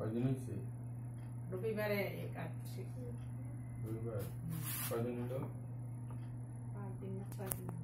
কয়দিন হয়েছে? রবিবারে কাটছি রবিবার। কয়দিন হলো? পাঁচ দিন না ছয় দিন।